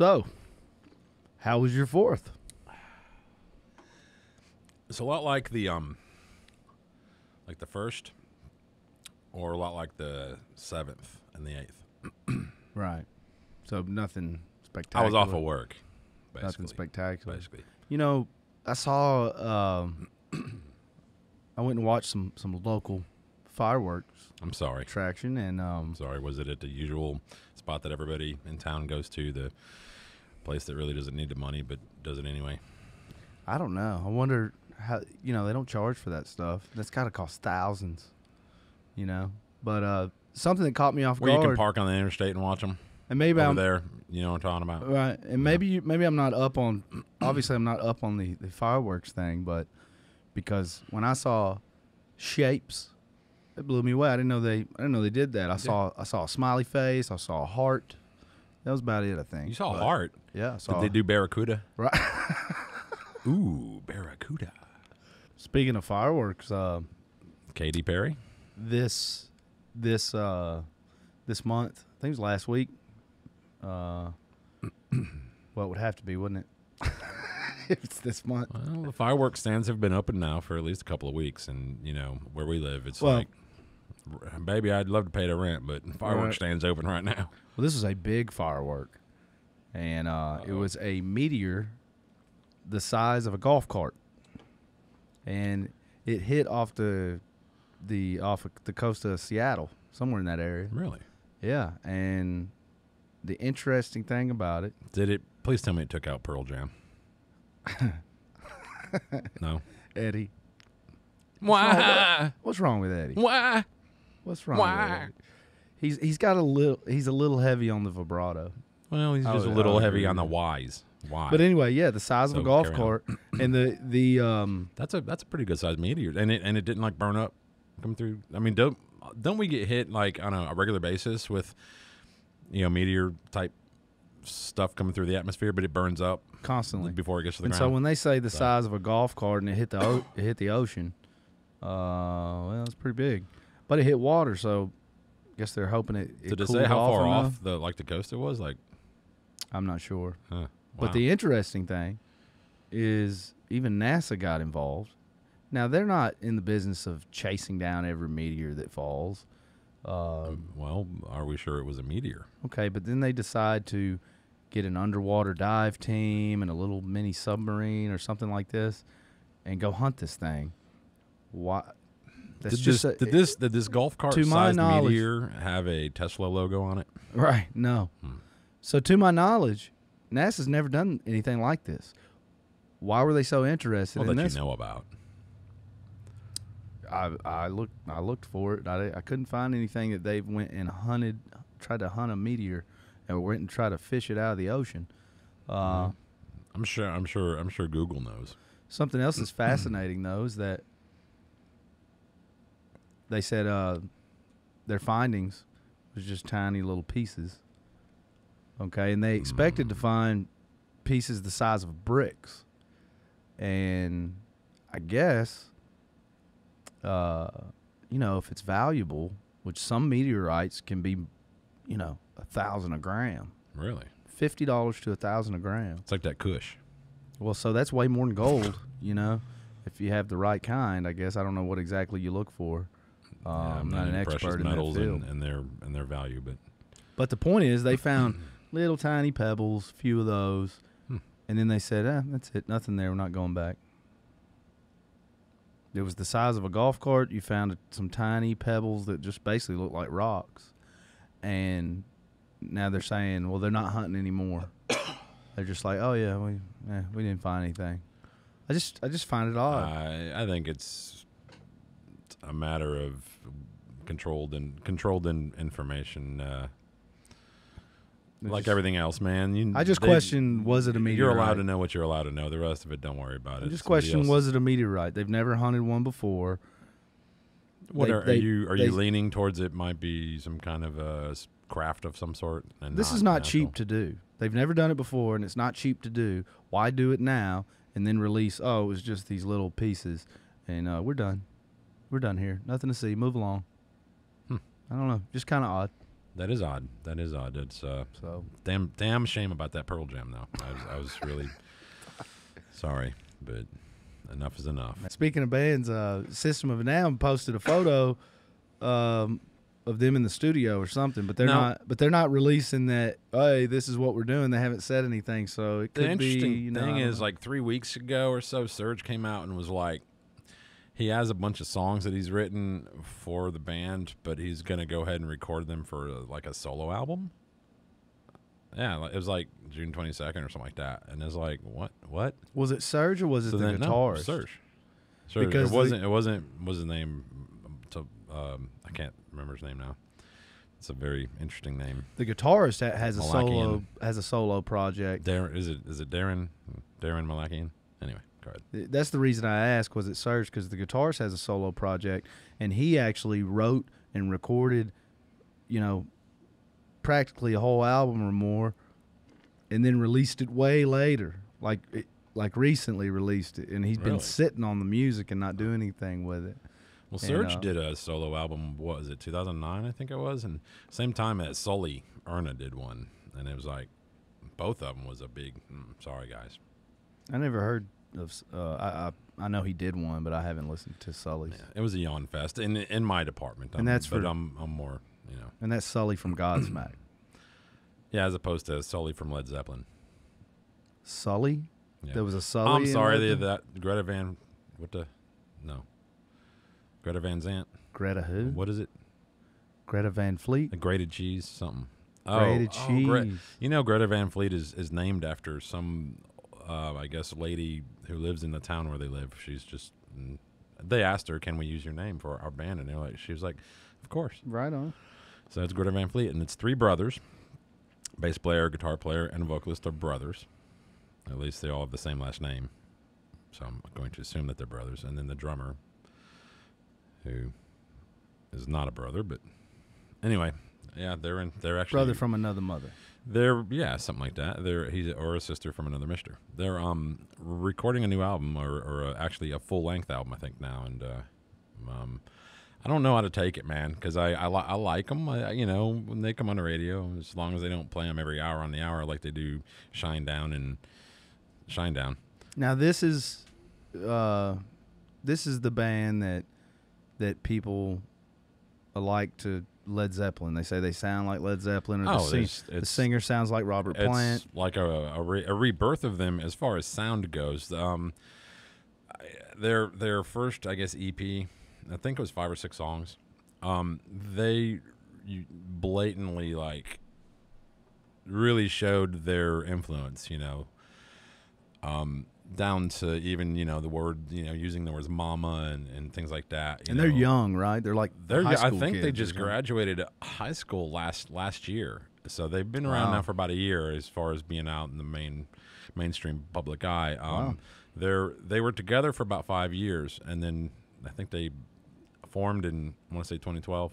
So, how was your fourth? It's a lot like the um, like the first, or a lot like the seventh and the eighth. Right. So nothing spectacular. I was off of work. Basically. Nothing spectacular. Basically, You know, I saw. Um, I went and watched some some local fireworks I'm sorry. attraction, and um, sorry. Was it at the usual spot that everybody in town goes to? The place that really doesn't need the money but does it anyway. I don't know. I wonder how. You know, they don't charge for that stuff. That's got to cost thousands. You know, but uh, something that caught me off Where you can park on the interstate and watch them and maybe over I'm there. You know what I'm talking about? Right, and maybe you, maybe I'm not up on. Obviously, I'm not up on the the fireworks thing, but because when I saw shapes, it blew me away. I didn't know they. I didn't know they did that. I saw I saw a smiley face. I saw a heart. That was about it. I think. You saw But, a heart. Yeah, I saw. Did they do Barracuda? Right. Ooh, Barracuda. Speaking of fireworks, uh, Katy Perry. this this uh, this month, I think it was last week. Uh, well, it would have to be, wouldn't it? if it's this month. Well, the fireworks stands have been open now for at least a couple of weeks, and you know where we live, it's Well- like, baby, I'd love to pay the rent, but fireworks Right. stands open right now. Well, this is a big firework, and uh, it was a meteor the size of a golf cart, and it hit off the the off of the coast of Seattle, somewhere in that area. Really? Yeah, and the interesting thing about it, Did it? Please tell me it took out Pearl Jam. no. Eddie, Why? what's wrong with Eddie? Why? What's wrong Why? with Eddie? He's he's got a little he's a little heavy on the vibrato. Well, he's just a little heavy on the whys. Why? But anyway, yeah, the size of So, a golf on. cart, and the the um that's a that's a pretty good sized meteor, and it and it didn't like burn up, come through. I mean, don't don't we get hit like on a, a regular basis with, you know, meteor type stuff coming through the atmosphere, but it burns up constantly. before it gets to the And so when they say the So- size of a golf cart and it hit the o- it hit the ocean, uh, well, it's pretty big, but it hit water, so I guess they're hoping it. it Did it say how far enough. off the like the coast it was? Like, I'm not sure. huh, But the interesting thing is even NASA got involved. Now they're not in the business of chasing down every meteor that falls. Um, well, are we sure it was a meteor? Okay, but then they decide to get an underwater dive team and a little mini submarine or something like this, and go hunt this thing. Why? That's did just this, a- did this did this golf cart to my sized knowledge- meteor have a Tesla logo on it? right. No. Hmm. So to my knowledge, NASA's never done anything like this. Why were they so interested Well, in that this? you know about. I I looked I looked for it. I, I couldn't find anything that they went and hunted, tried to hunt a meteor, and went and tried to fish it out of the ocean. Uh, Mhm. I'm sure. I'm sure. I'm sure Google knows. Something else that's fascinating though is that they said uh, their findings was just tiny little pieces. Okay, and they expected to find pieces the size of bricks, and I guess, uh, you know, if it's valuable, which some meteorites can be, you know, a thousand a gram, Really, fifty dollars to a thousand a gram. it's like that Kush. Well, so that's way more than gold, you know. If you have the right kind, I guess I don't know what exactly you look for. Um, Yeah, I'm not an expert in that metals field. and, and their and their value, but But the point is, they found little tiny pebbles, few of those, Hmm. and then they said, "Ah, that's it. Nothing there. We're not going back." It was the size of a golf cart. You found some tiny pebbles that just basically looked like rocks, and now they're saying, "Well, they're not hunting anymore." they're just like, "Oh yeah, we eh, we didn't find anything." I just I just find it odd. I I think it's a matter of controlled and controlled in information. Uh, It's like just- everything else, man. You, I just they- question: Was it a meteorite? You're allowed to know what you're allowed to know. The rest of it, don't worry about I it. just Somebody question: else- Was it a meteorite? They've never hunted one before. What they- are, they- are you? Are you leaning towards it? Might be some kind of a craft of some sort. And This is not natural? cheap to do. They've never done it before, and it's not cheap to do. Why do it now and then release? Oh, it was just these little pieces, and uh, we're done. We're done here. Nothing to see. Move along. Hmm. I don't know. Just kind of odd. That is odd. That is odd. It's uh, So damn damn shame about that Pearl Jam though. I was, I was really sorry, but enough is enough. speaking of bands, uh, System of a Down posted a photo um, of them in the studio or something, but they're No. not. But they're not releasing that. Hey, this is what we're doing. They haven't said anything, so it The could be. interesting know, thing I is, like three weeks ago or so, Serge came out and was like, he has a bunch of songs that he's written for the band, but he's gonna go ahead and record them for uh, like a solo album. Yeah, it was like June twenty second or something like that, and it's like, what, what? was it Serge or was it So the then, no, guitarist? Serge. Serge. Because it wasn't. it wasn't. Was his name? To, um, I can't remember his name now. It's a very interesting name. The guitarist ha- has a Malakian. solo has a solo project. Daron. Is it? Is it Daron? Daron Malakian. Anyway, Th- That's the reason I asked was it Serge because the guitarist has a solo project and he actually wrote and recorded, you know, practically a whole album or more, and then released it way later, like it, like recently released it, and he's Really? been sitting on the music and not doing anything with it. Well, Serge uh, did a solo album. What was it? 2009, I think it was, and same time that Sully Erna did one, and it was like both of them was a big. Mm, sorry, guys. I never heard of. Uh, I, I I know he did one, but I haven't listened to Sully's. Yeah, it was a yawn fest in in my department. And I'm- that's but for- I'm I'm more you know And that's Sully from Godsmack. yeah as opposed to Sully from Led Zeppelin. Sully. Yeah. There was a Sully. I'm sorry that, Greta Van what the no Greta Van Zant. Greta who? What is it? Greta Van Fleet. The grated cheese something. Grated oh, cheese. Gre- you know Greta Van Fleet is, is named after some uh, I guess lady who lives in the town where they live. She's just mm, they asked her, "Can we use your name for our band?" And they're like, she was like, "Of course." Right on. So it's Greta Van Fleet, and it's three brothers. Bass player, guitar player, and vocalist are brothers. At least they all have the same last name. So I'm going to assume that they're brothers. And then the drummer, who is not a brother, but anyway, yeah, they're in. They're actually Brother from another mother. They're yeah, something like that. They're he's or a sister from another mister. They're um recording a new album or or actually a full length album, I think now, and uh, um. I don't know how to take it, man, because I I, li- I like them. I- you know, when they come on the radio, as long as they don't play them every hour on the hour like they do Shinedown and Shinedown. Now this is, uh, this is the band that that people like to Led Zeppelin. They say they sound like Led Zeppelin, or the, Oh, sing- there's- the singer sounds like Robert It's Plant. like a a, re- a rebirth of them as far as sound goes. Um, their their first, I guess, EP, I think it was five or six songs. Um, they blatantly like really showed their influence. You know, um, down to even you know the word you know using the words "mama" and, and things like that. you and they're young, right? They're like They're, high I think they just graduated high school last last year, so they've been around Wow. now for about a year as far as being out in the main mainstream public eye. Um, Wow. They're they were together for about five years, and then I think they formed in I want to say 2012.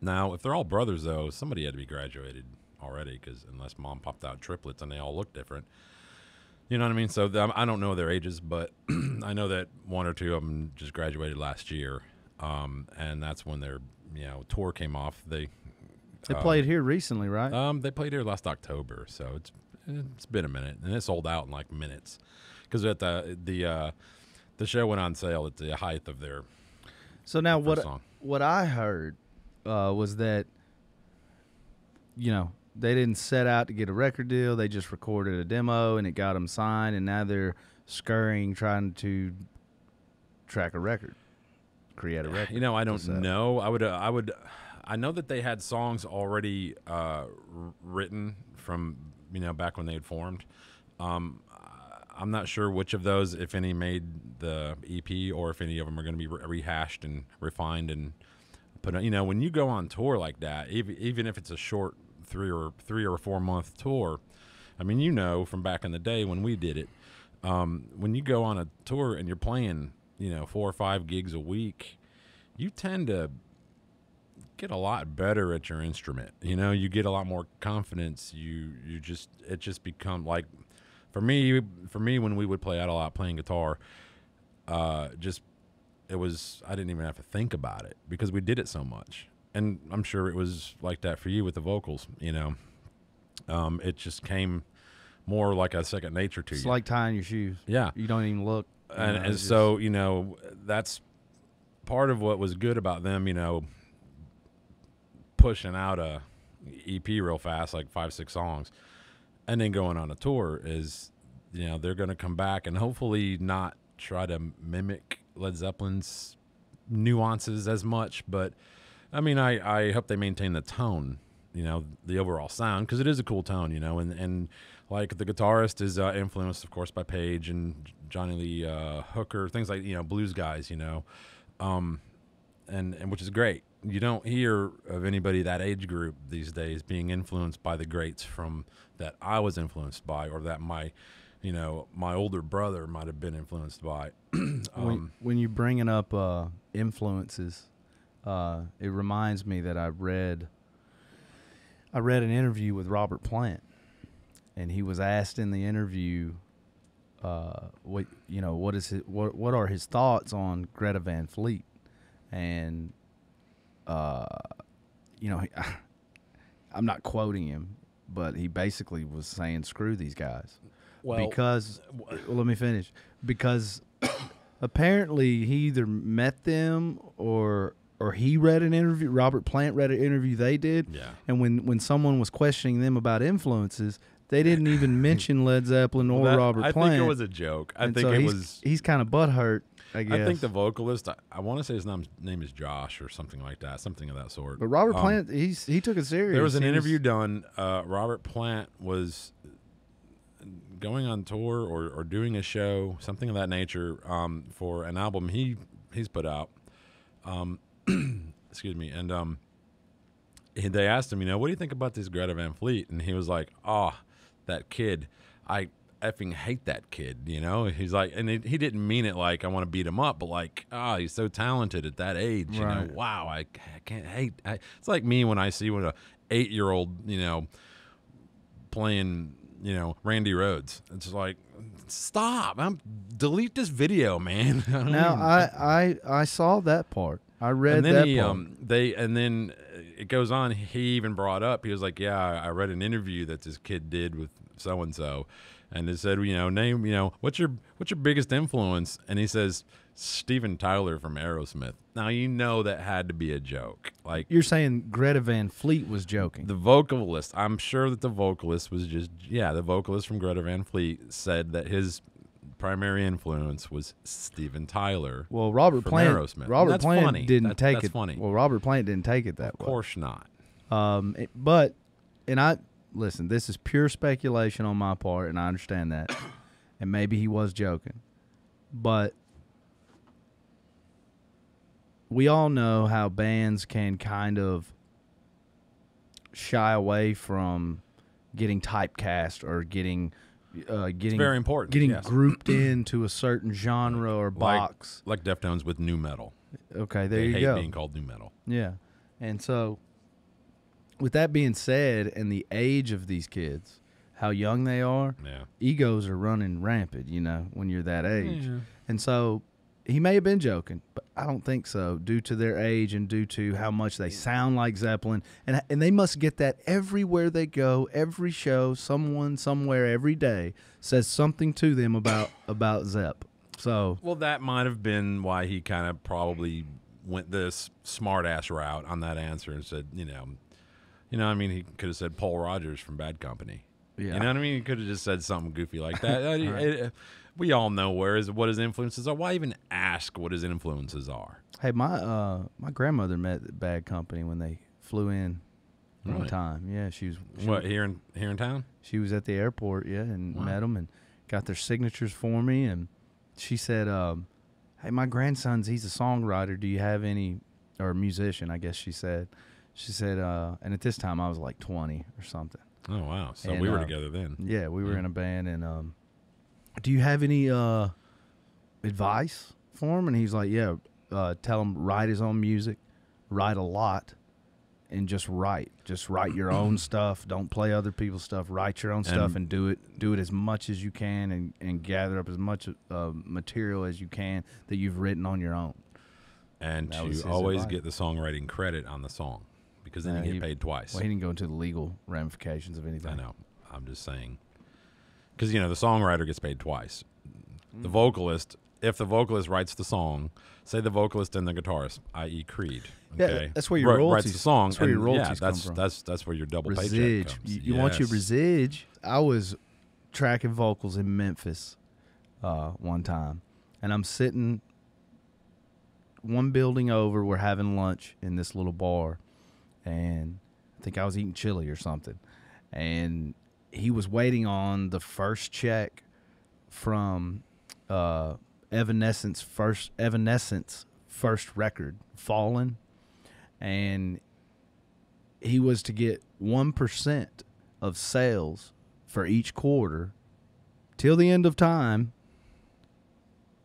Now, if they're all brothers, though, somebody had to be graduated already, because unless mom popped out triplets and they all look different. You know what I mean? So th- I don't know their ages, but I know that one or two of them just graduated last year, um, and that's when their you know tour came off. They They um, played here recently, right? Um, they played here last October, so it's it's been a minute, and it sold out in like minutes, because at the the uh, the show went on sale at the height of their so now what song. what I heard uh, was that you know they didn't set out to get a record deal. They just recorded a demo and it got them signed, and now they're scurrying trying to track a record, create a record. You know, I don't know. I would, uh, I would, I know that they had songs already uh, written from you know back when they had formed. Um, I'm not sure which of those, if any, made the EP or if any of them are going to be re- rehashed and refined and put. on- You know, when you go on tour like that, even even if it's a short three or three or four month tour, I mean, you know, from back in the day when we did it, um, when you go on a tour and you're playing, you know, four or five gigs a week, you tend to get a lot better at your instrument. You know, you get a lot more confidence. You you just it just become like for me for me when we would play out a lot playing guitar, uh, just it was I didn't even have to think about it because we did it so much. And I'm sure it was like that for you with the vocals. You know, um, it just came more like a second nature to It's you. It's like tying your shoes. yeah, You don't even look. and, know, and so you know that's part of what was good about them. You know, pushing out a EP real fast, like five six songs, and then going on a tour is, you know, they're going to come back and hopefully not try to mimic Led Zeppelin's nuances as much, but I mean, I I hope they maintain the tone. You know, the overall sound because it is a cool tone. You know, and and like the guitarist is uh, influenced, of course, by Page and Johnny Lee uh, Hooker, things like you know blues guys. You know, um, and and which is great. You don't hear of anybody that age group these days being influenced by the greats from that I was influenced by, or that my, you know, my older brother might have been influenced by. when, um, when you're bringing up uh, influences, uh, it reminds me that I read. I read an interview with Robert Plant, and he was asked in the interview, uh, what you know, what is his, what what are his thoughts on Greta Van Fleet, and uh, you know, I'm not quoting him, but he basically was saying, "Screw these guys." because well, let me finish because apparently he either met them or or he read an interview Robert Plant read an interview they did yeah. and when when someone was questioning them about influences they didn't even mention Led Zeppelin or That- Robert I Plant think it was a joke. I And think so it he's, was. he's kind of butthurt I guess I think the vocalist. I, I want to say his name, name is Josh or something like that, something of that sort. but Robert Um, Plant he's he took it serious There was an He interview done. Uh, Robert Plant was going on tour or, or doing a show, something of that nature, um, for an album he he's put out. Um, excuse me, and um, he- they asked him, you know, what do you think about this Greta Van Fleet? And he was like, oh, that kid, I effing hate that kid. You know, he's like, and it, he didn't mean it like I want to beat him up, but like, oh, he's so talented at that age. You know, Right. wow, I, I can't hate. I, it's like me when I see when a eight year old, you know, playing, you know, Randy Rhoads. It's like, stop! I'm delete this video, man. I now even- I, I I saw that part I read and then that he, um, they, and then uh, it goes on. He even brought up. He was like, "Yeah, I I read an interview that this kid did with so and so, and it said, you know, name, you know, what's your what's your biggest influence?" And he says, "Steven Tyler from Aerosmith." Now you know that had to be a joke. Like you're saying Greta Van Fleet was joking the vocalist, I'm sure that the vocalist was just, yeah, the vocalist from Greta Van Fleet said that his primary influence was Steven Tyler. Well, Robert Plant. Aerosmith. Robert Plant funny. didn't That- take that's it. funny. Well, Robert Plant didn't take it that way. Of course not. Um, it- but and I listen. This is pure speculation on my part, and I understand that. and maybe he was joking, but we all know how bands can kind of shy away from getting typecast or getting uh, getting very important, getting yes. grouped into a certain genre or box. Like Deftones with new metal. okay, there they you hate go. being called new metal. Yeah. And so, with that being said, and the age of these kids, how young they are, Yeah. egos are running rampant, you know, when you're that age. And so, he may have been joking, but I don't think so, due to their age and due to how much they sound like Zeppelin. And, and they must get that everywhere they go, every show, someone somewhere every day says something to them about, about Zepp. So, Well, that might have been why he kind of probably went this smart ass route on that answer and said, you know, you know, I mean, he could have said Paul Rodgers from Bad Company. Yeah. You know what I mean? He could have just said something goofy like that. It- it- we all know where his what his influences are. Why even ask what his influences are? Hey, my uh, my grandmother met Bad Company when they flew in one Really? time. Yeah, she was she, What here in here in town? she was at the airport. Yeah, and Wow. met them and got their signatures for me. And she said, um, "Hey, my grandson's he's a songwriter. Do you have any or a musician?" I guess she said. She said, uh, and at this time I was like twenty or something. Oh wow! So And, we were uh, together then. Yeah, we were Yeah. in a band, and um, do you have any uh, advice for him? And he's like, yeah, uh, tell him write his own music, write a lot, and just write. Just write your own stuff. Don't play other people's stuff. Write your own stuff And- and do it. Do it as much as you can, and, and gather up as much uh, material as you can that you've written on your own. and was to always advice. get the songwriting credit on the song because then Yeah, you he- get paid twice. Well, he didn't go into the legal ramifications of anything. I know. I'm just saying. Because, you know, the songwriter gets paid twice. The Mm. vocalist, if the vocalist writes the song, say the vocalist and the guitarist, i.e., Creed. Yeah, that's where your wri- writes royalties- the song. that's where your royalties yeah, come that's, from. That's that's where your double paycheck comes. You, you want your Yes. resige? I was tracking vocals in Memphis uh, one time, and I'm sitting one building over. We're having lunch in this little bar, and I think I was eating chili or something, and he was waiting on the first check from uh, Evanescence first Evanescence first record, Fallen, and he was to get 1% of sales for each quarter till the end of time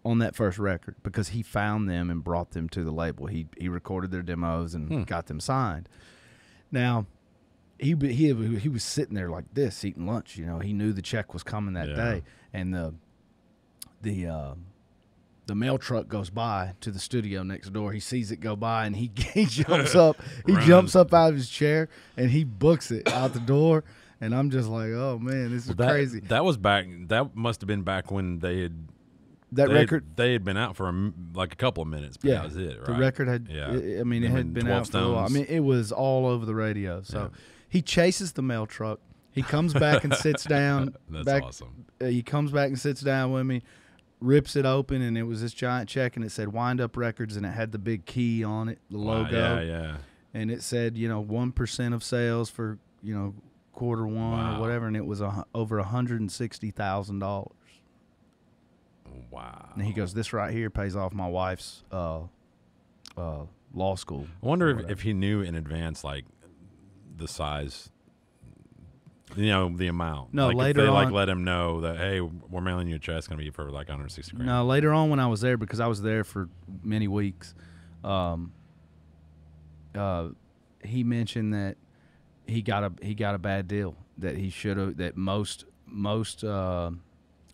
on that first record because he found them and brought them to the label. He he recorded their demos and Hmm. got them signed. Now, he he he was sitting there like this eating lunch, you know. He knew the check was coming that Yeah. day and the the uh, the mail truck goes by to the studio next door. He sees it go by and he, he jumps up. He Runs. jumps up out of his chair and he books it out the door. And I'm just like, oh man, this is That, crazy. That was back. That must have been back when they had That they record, Had, they had been out for a like a couple of minutes. But yeah, that was it. the record had. Yeah. I- I mean, it had been 12 out for a while. I mean, it was all over the radio. So Yeah. he chases the mail truck. He comes back and sits down. That's back, awesome. uh, he comes back and sits down with me, rips it open, and it was this giant check, and it said Wind Up Records, and it had the big key on it, the Wow, logo, yeah, yeah. and it said, you know, one percent of sales for you know quarter one Wow. or whatever, and it was a, over a hundred and sixty thousand dollars. Wow. And he goes, "This right here pays off my wife's uh, uh, law school." I wonder if, if he knew in advance, like the size, you know, the amount. No, like later if they like let him know that hey, we're mailing you a check. It's gonna be for like 160 grand. No, later on when I was there, because I was there for many weeks, um, uh, he mentioned that he got a he got a bad deal that he should have that most most uh,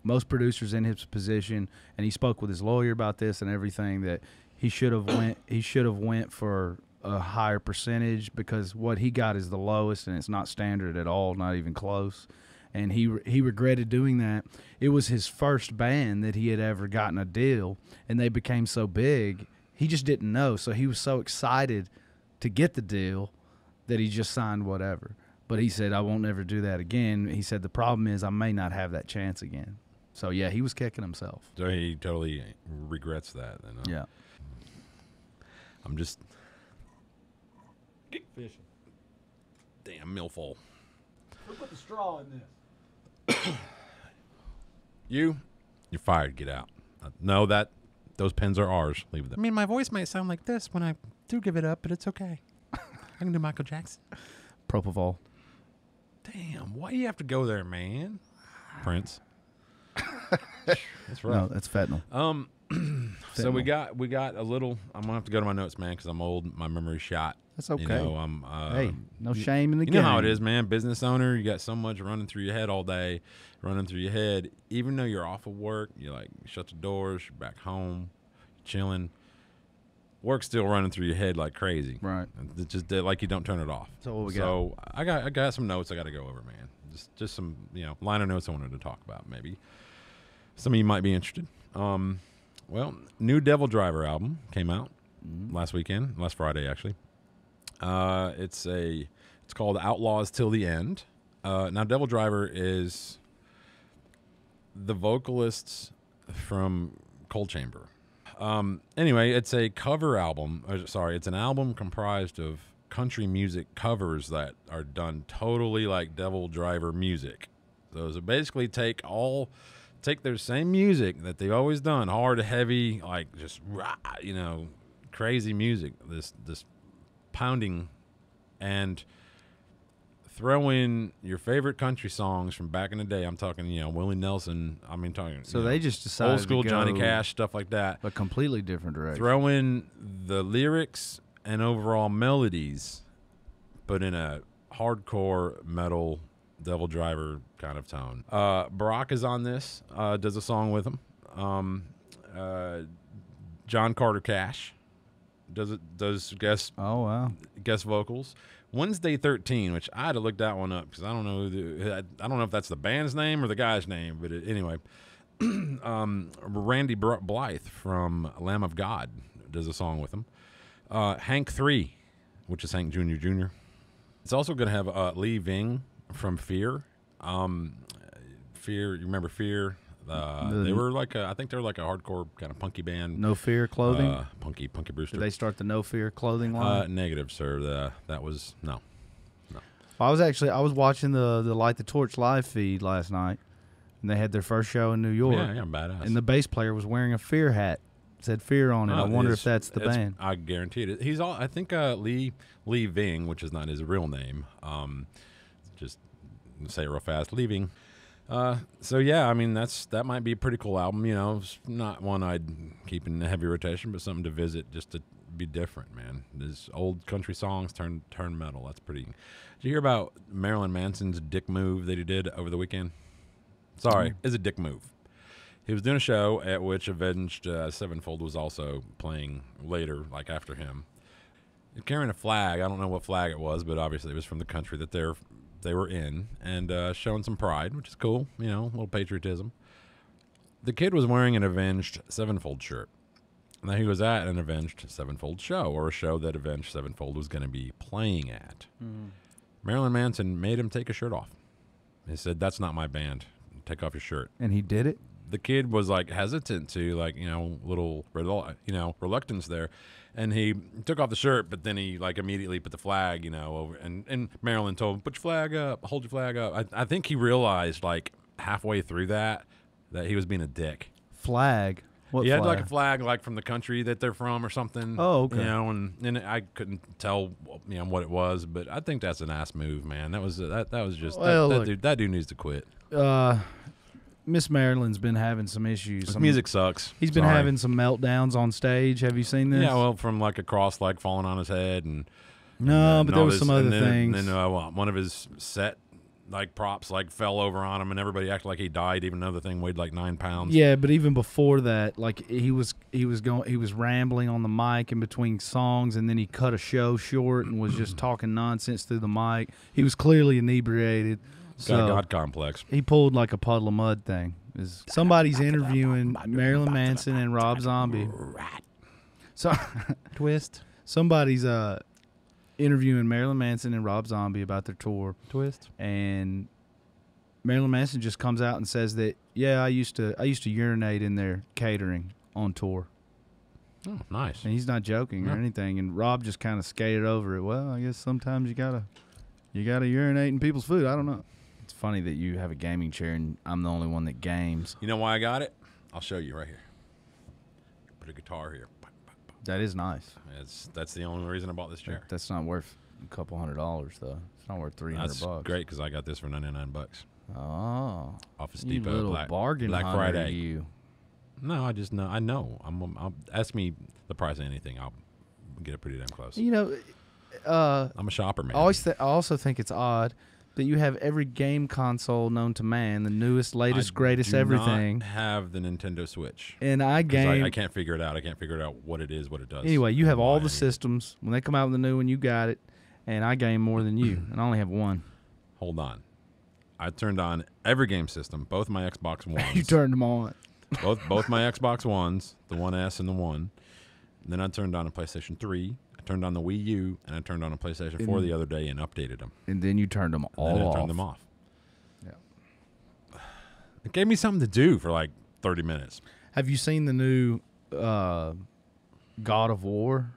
most producers in his position, and he spoke with his lawyer about this and everything that he should have went he should have went for a higher percentage because what he got is the lowest and it's not standard at all, not even close. And he he regretted doing that. It was his first band that he had ever gotten a deal, and they became so big. He just didn't know, so he was so excited to get the deal that he just signed whatever. But he said, "I won't never do that again." He said, "The problem is I may not have that chance again." So yeah, he was kicking himself. So he totally regrets that. Then, huh? Yeah. I'm just fishing. Damn millful. Who put the straw in this? You, you're fired. Get out. Uh, no, that those pens are ours. Leave them. I mean, my voice might sound like this when I do give it up, but it's okay. I can do Michael Jackson. Propofol. Damn, why do you have to go there, man? Prince. That's No, that's fentanyl. Um, so we got we got a little. I'm gonna have to go to my notes, man, because I'm old. My memory's shot. That's okay. You know, I'm. Uh, hey, no shame in the You game. know how it is, man. Business owner, you got so much running through your head all day, running through your head. Even though you're off of work, you're like shut the doors, you're back home, chilling. Work's still running through your head like crazy. Right. It's just like you don't turn it off. So what we So I got I got some notes I got to go over, man. Just just some you know liner notes I wanted to talk about. Maybe some of you might be interested. Um, well, new DevilDriver album came out Mhm. last weekend, last Friday actually. Uh, it's a it's called Outlaws Till the End. Uh, now DevilDriver is the vocalists from Coal Chamber. Um, anyway, it's a cover album. Or, sorry, it's an album comprised of country music covers that are done totally like DevilDriver music. So, so basically, take all, take their same music that they've always done, hard, heavy, like just rah, you know, crazy music. This this pounding, and throw in your favorite country songs from back in the day. I'm talking, you know, Willie Nelson. I mean, talking. So you know, they just decided old school Johnny Cash stuff like that. a completely different direction. Throw in the lyrics and overall melodies, but in a hardcore metal DevilDriver kind of tone. Uh, Brock is on this. Uh, does a song with him. Um, uh, John Carter Cash does it does guest Oh wow. guest vocals. Wednesday 13, which I had to look that one up because I don't know. who The, I don't know if that's the band's name or the guy's name, but it, anyway, um, Randy Br- Blythe from Lamb of God does a song with him. Uh, Hank Three, which is Hank Junior Junior. It's also going to have uh, Lee Ving from Fear. Um, Fear, you remember Fear? Uh, The- they were like a, I think they were like a hardcore kind of punky band. No Fear clothing. Uh, punky, punky Brewster. Did they start the No Fear clothing uh, line? negative, sir. The, that was no. No. I was actually I was watching the the Light the Torch live feed last night, and they had their first show in New York, Yeah, yeah, badass. and the bass player was wearing a Fear hat, said Fear on it. I Oh, wonder if that's the band. I guarantee it. He's all. I think uh, Lee Lee Ving, which is not his real name. Um, just say it real fast. Leaving. Uh, so yeah, I mean that's that might be a pretty cool album. You know, it's not one I'd keep in heavy rotation, but something to visit just to be different, man. These old country songs turn turn metal. That's pretty. Did you hear about Marilyn Manson's dick move that he did over the weekend? Sorry, Mm. it's a dick move. He was doing a show at which Avenged uh, Sevenfold was also playing later, like after him. Carrying a flag. I don't know what flag it was, but obviously it was from the country that they're they were in, and uh, showing some pride, which is cool. You know, a little patriotism. The kid was wearing an Avenged Sevenfold shirt. Now he was at an Avenged Sevenfold show, or a show that Avenged Sevenfold was going to be playing at. Marilyn Manson made him take a shirt off. He said, "That's not my band. Take off your shirt." And he did it. The kid was like hesitant to like you know little you know reluctance there and he took off the shirt but then he like immediately put the flag you know over and and marilyn told him put your flag up hold your flag up i, I think he realized like halfway through that that he was being a dick Flag. What he had like a flag? like from the country that they're from or something Oh, okay. you know and, and i couldn't tell you know what it was but i think that's an ass move man that was that, that was just that- Well, that, look. dude that dude needs to quit uh, Miss Marilyn's been having some issues. Some- music sucks He's been Sorry. having some meltdowns on stage. Have you seen this? Yeah, well, from like a cross leg falling on his head, and no, and but all there was this- some other and then, things. And then uh, one of his set like props like fell over on him, and everybody acted like he died, even though the thing weighed like nine pounds. Yeah, but even before that, like he was he was going he was rambling on the mic in between songs and then he cut a show short and was just talking nonsense through the mic. He was clearly inebriated. Got So a god complex. he pulled like a puddle of mud thing. Is somebody's interviewing Marilyn Manson and Rob Zombie. So Twist, somebody's uh interviewing Marilyn Manson and Rob Zombie about their tour twist. and Marilyn Manson just comes out and says that yeah, I used to I used to urinate in their catering on tour. Oh, nice. And he's not joking or anything. And Rob just kind of skated over it. Well, I guess sometimes you gotta you gotta urinate in people's food. I don't know. Funny that you have a gaming chair and I'm the only one that games. You know why I got it? I'll show you right here. Put a guitar here. That is nice. It's that's the only reason I bought this chair. That's not worth a couple hundred dollars though. It's not worth three hundred That's bucks. great because I got this for ninety nine bucks. Oh, Office you Depot little Black, bargain Black Friday. You. No, I just know. I know. I'm. I'm I'll, ask me the price of anything. I'll get it pretty damn close. You know, uh, I'm a shopper, man. I always th- I also think it's odd that you have every game console known to man, the newest, latest, I greatest everything, have the Nintendo Switch. and I game. I, I can't figure it out. I can't figure it out what it is, what it does. anyway, you have all the systems. When they come out with the new one, you got it, and I game more than you, and I only have one. Hold on. I turned on every game system, both my Xbox Ones, you turned them on. both both my Xbox Ones, the One S and the One. Then I turned on a PlayStation Three. I turned on the Wii U, and I turned on a PlayStation Four the other day and updated them. And then you turned them And all then I off. turned them off. Yeah. It gave me something to do for like 30 minutes. Have you seen the new uh, God of War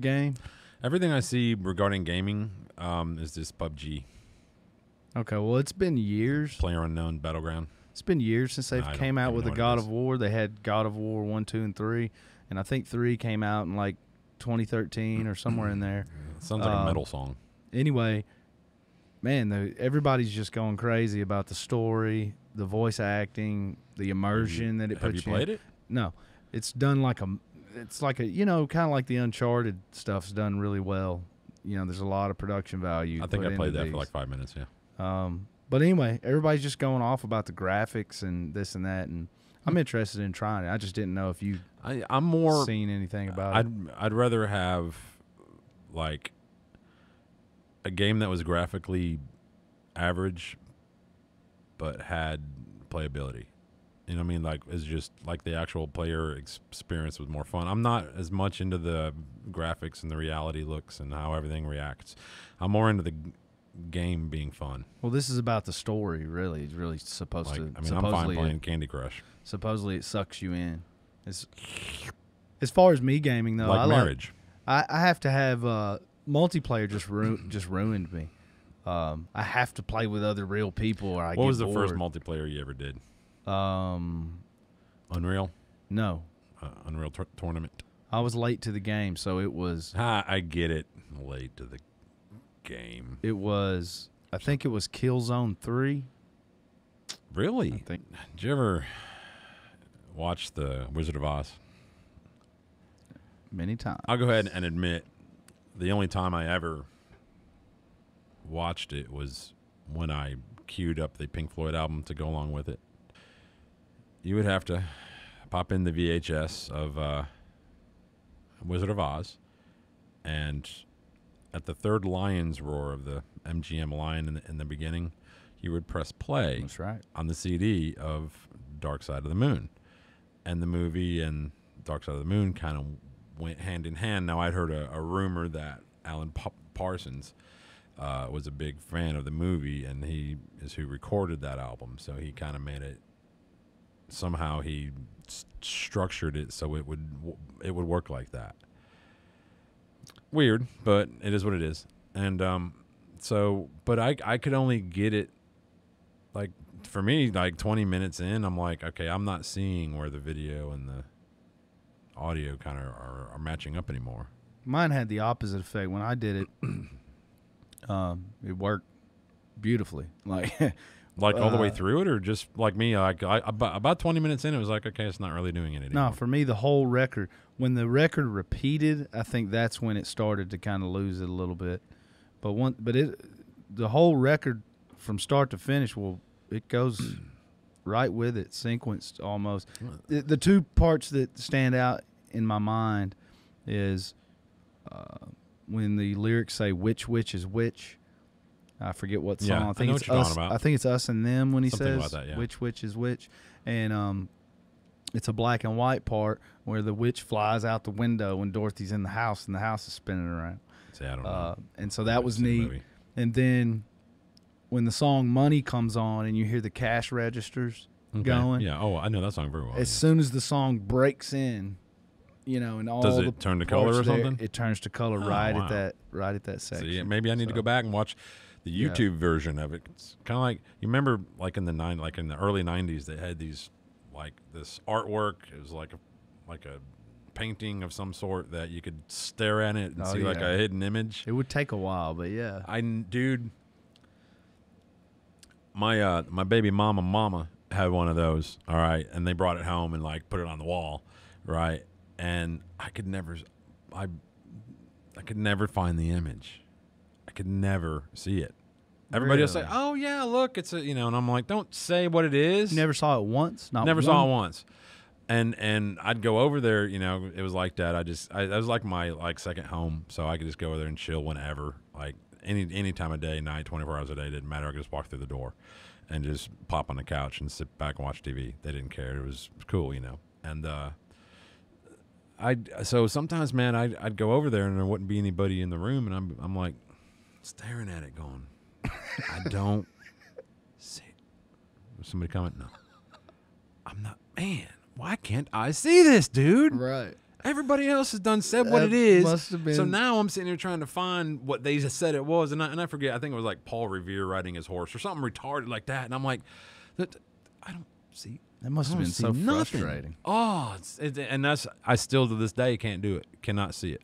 game? Everything I see regarding gaming um, is this PUBG, Okay, well, it's been years. Player Unknown Battleground. It's been years since they've I came out with a God of War. They had God of War one, two, and three, and I think three came out in like 2013 or somewhere in there. Sounds like a Um, metal song. Anyway, man, the, everybody's just going crazy about the story, the voice acting, the immersion that it Have puts you you. in. played it? No, it's done like a. It's like a you know kind of like the Uncharted stuff's done really well. You know, there's a lot of production value. I think I played that these. for like five minutes. Yeah. Um, but anyway, everybody's just going off about the graphics and this and that, and I'm interested in trying it. I just didn't know if you I, I'm more. seen anything about it. I'd I'd rather have like a game that was graphically average, but had playability. You know what I mean? Like it's just like the actual player experience was more fun. I'm not as much into the graphics and the reality looks and how everything reacts. I'm more into the game being fun. Well, this is about the story, really. It's really supposed Like to. I mean, I'm fine playing it, Candy Crush, supposedly it sucks you in. It's, as far as me gaming though, like I marriage. Like, I, I have to have uh, multiplayer. Just ru- just ruined me. Um, I have to play with other real people, or I what get was the first multiplayer you ever did? Um, Unreal, no, uh, Unreal Tour- Tournament. I was late to the game, so it was Ah, I get it. Late to the game. it was. I think it was Killzone Three. I Really? think Did you ever watch the Wizard of Oz? many times. I'll go ahead and admit the only time I ever watched it was when I queued up the Pink Floyd album to go along with it. You would have to pop in the VHS of uh, Wizard of Oz, and at the third lion's roar of the MGM lion in the, in the beginning, you would press play That's right. on the CD of Dark Side of the Moon. And the movie and Dark Side of the Moon kind of went hand in hand. Now, I'd heard a, a rumor that Alan P- Parsons uh, was a big fan of the movie, and he is who recorded that album. So he kind of made it. Somehow he structured it so it would w- it would work like that. Weird, but it is what it is. And um, so, but I I could only get it like for me, like 20 minutes in, I'm like, okay, I'm not seeing where the video and the audio kind of are, are matching up anymore. Mine had the opposite effect. When I did it, um, it worked beautifully. Like, Like all the way Uh, through it, or just like me, like I, about, about 20 minutes in, it was like, okay, it's not really doing it anymore. no, for me, the whole record, when the record repeated, I think that's when it started to kind of lose it a little bit. But one, but it, the whole record from start to finish, well, it goes right with it, sequenced almost. The, the two parts that stand out in my mind is uh, when the lyrics say "which which is which." I forget what song. Yeah, I I think know it's us. I think it's us and them when he Something says that, yeah. which which is which, and um, it's a black and white part where the witch flies out the window when Dorothy's in the house and the house is spinning around. See, I don't know. Uh, and so that was neat. And then when the song "Money" comes on and you hear the cash registers Okay. going, Yeah. Oh, I know that song very well. as yeah. soon as the song breaks in, you know, and all Does it turn to color or there, something? It turns to color Oh, right wow. at that right at that So, section. yeah, maybe I need to go back and watch the Yeah. YouTube version of it. It's kind of like you remember, like in the nine, like in the early '90s, they had these, like this artwork. It was like a, like a painting of some sort that you could stare at it and Oh, see like a hidden image. It would take a while, but yeah. I dude, my uh my baby mama mama had one of those. All right, and they brought it home and like put it on the wall, right? And I could never, I, I could never find the image. I could never see it. Everybody will say, Really? "Oh yeah, look, it's a you know," and I'm like, "Don't say what it is." You never saw it once. Not never saw it once and and i'd go over there you know it was like that i just I, that was like my like second home so i could just go over there and chill whenever like any any time of day night 24 hours a day didn't matter i could just walk through the door and just pop on the couch and sit back and watch tv they didn't care it was cool you know and uh i so sometimes man I'd, I'd go over there and there wouldn't be anybody in the room and i'm, I'm like staring at it going i don't see Was somebody comment no I'm not, man. Why can't I see this, dude? Right. Everybody else has done said what That it is. So now I'm sitting here trying to find what they just said it was, and I, and I forget. I think it was like Paul Revere riding his horse or something retarded like that. And I'm like, that I don't see. That must have been so nothing. frustrating. Oh, it's, it, and that's I still to this day can't do it. Cannot see it.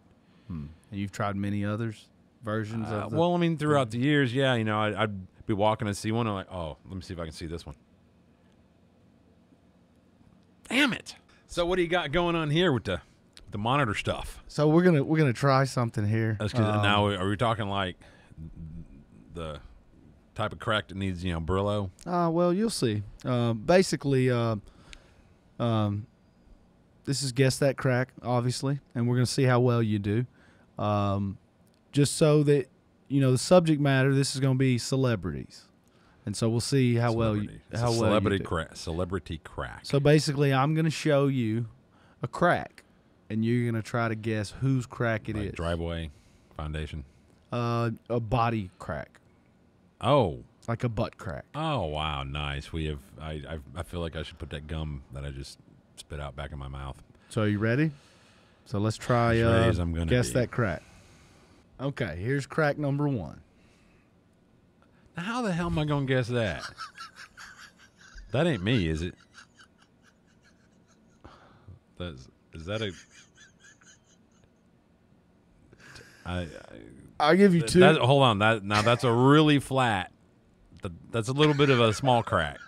And you've tried many others versions Uh, of the, well, I mean, throughout the years, yeah, you know, I, I'd be walking and see one. I'm like, oh, let me see if I can see this one. Damn it! So what do you got going on here with the the monitor stuff? So we're gonna we're gonna try something here. That's Um, now are we talking like the type of crack that needs you know Brillo? Uh, well, you'll see. Uh, basically, uh, Um, this is guess that crack, obviously, and we're gonna see how well you do. Um, just so that you know the subject matter. This is gonna be celebrities, and so we'll see how well you Celebrity. It's a how well celebrity you do. crack. Celebrity crack. So basically, I'm gonna show you a crack, and you're gonna try to guess whose crack it is. like driveway foundation. Uh, a body crack, Oh, like a butt crack. oh, wow, nice. We have. I, I, I feel like I should put that gum that I just spit out back in my mouth. So are you ready? So let's try As ready uh, as I'm gonna guess be. that crack. Okay, here's crack number one. Now, how the hell am I gonna guess that? that ain't me, is it? That's is that a? I, I I'll give you two. that, hold on. That now that's a really flat. That's a little bit of a small crack.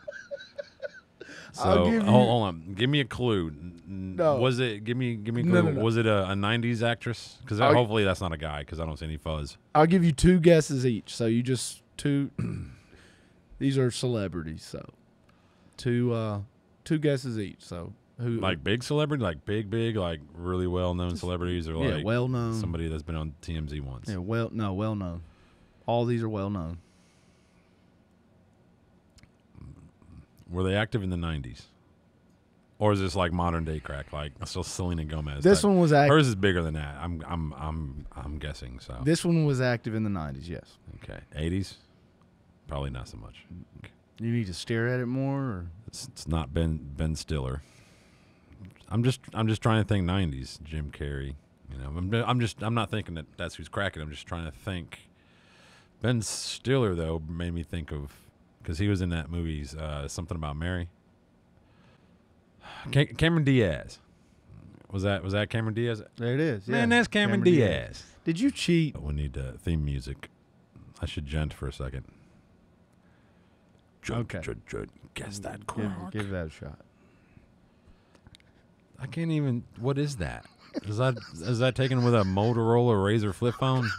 So I'll hold, give you- hold on. Give me a clue. No. Was it? Give me. Give me a clue. no, no. Was it a, a '90s actress? Because hopefully that's not a guy. Because I don't see any fuzz. I'll give you two guesses each. So you just two. these are celebrities. So two uh two guesses each. So who Like big celebrity, like big, big, like really well known celebrities, or yeah like well known somebody that's been on TMZ once. yeah well no well known. All these are well known. Were they active in the '90s, or is this like modern day crack, like still Selena Gomez? This type? one was active. hers is bigger than that. I'm, I'm, I'm, I'm guessing. So This one was active in the '90s. Yes. okay, '80s, probably not so much. You need to stare at it more. Or? It's, it's not Ben Ben Stiller. I'm just I'm just trying to think '90s Jim Carrey. You know, I'm, I'm just I'm not thinking that that's who's cracking. I'm just trying to think. Ben Stiller though made me think of because he was in that movie's uh, something about Mary. Ca- Cameron Diaz. Was that was that Cameron Diaz? There it is. Man, yeah. that's Cameron, Diaz. Did you cheat? We need uh, theme music. I should gent for a second. Gent, Okay. gent, gent. Guess that Give, give that a shot. I can't even. What is that? Is that is that taken with a Motorola RAZR flip phone?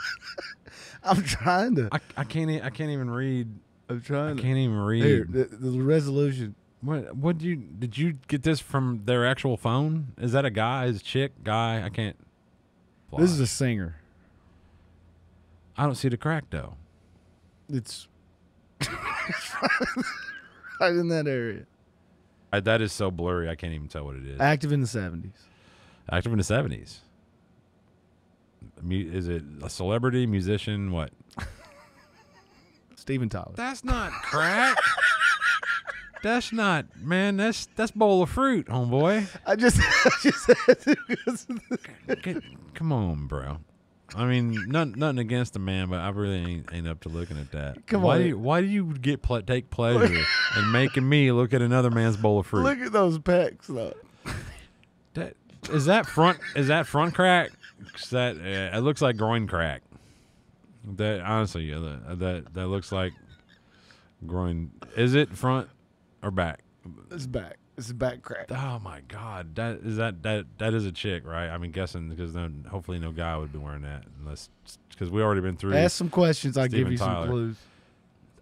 I'm trying to. I, I can't e- I can't even read. I'm trying. I trying can't even read. Here, the, the resolution. What what did you did you get this from their actual phone? Is that a guy? Is a chick guy? I can't. This is a singer. I don't see the crack though. It's right in that area. I, that is so blurry. I can't even tell what it is. Active in the 70s. Active in the seventies. Is it a celebrity musician? What? Steven Tyler. That's not crack. that's not man. That's that's bowl of fruit, homeboy. I just, I just had to because of the- Get- come on, bro. I mean, nothing, nothing against the man, but I really ain't, ain't up to looking at that. Come why on. Do you, why do you get ple- take pleasure in making me look at another man's bowl of fruit? Look at those pecs, though. That, is that front? Is that front crack? that uh, it looks like groin crack. That honestly, yeah, that that, that looks like groin. Is it front or back? It's back. It's a back crack. Oh my god, that is that that that is a chick, right? I mean, guessing because then hopefully no guy would be wearing that unless because we already been through. Ask some questions. I'll give you Tyler. some clues.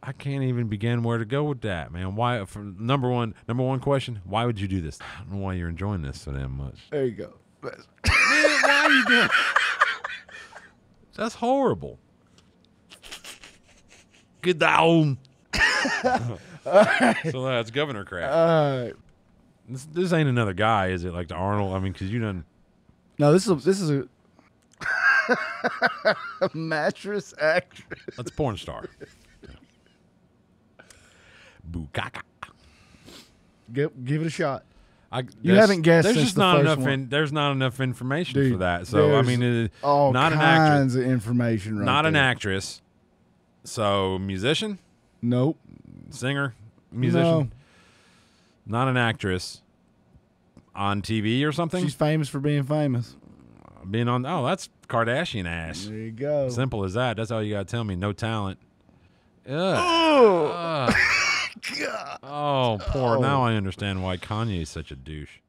I can't even begin where to go with that, man. Why? For number one, number one question: Why would you do this? I don't know why you're enjoying this so damn much. There you go. Man, why are you doing? That's horrible. Get down. so that's governor crap. All right. This, this ain't another guy, is it? Like the Arnold? I mean, because you done. No, this is this is a, a mattress actress. That's a porn star. Bukaka. Give, give it a shot. I, You haven't guessed There's just the not enough. In, there's not enough information Dude, for that. So I mean, it, All not an actress. kinds of information right not an actress. So musician, Nope. singer, musician. No. Not an actress. On TV or something. She's famous for being famous. Being on. Oh, that's Kardashian ass. There you go. Simple as that. That's all you gotta tell me. No talent. Ugh. Oh, Ugh. God. Oh, poor. Oh. Now I understand why Kanye is such a douche.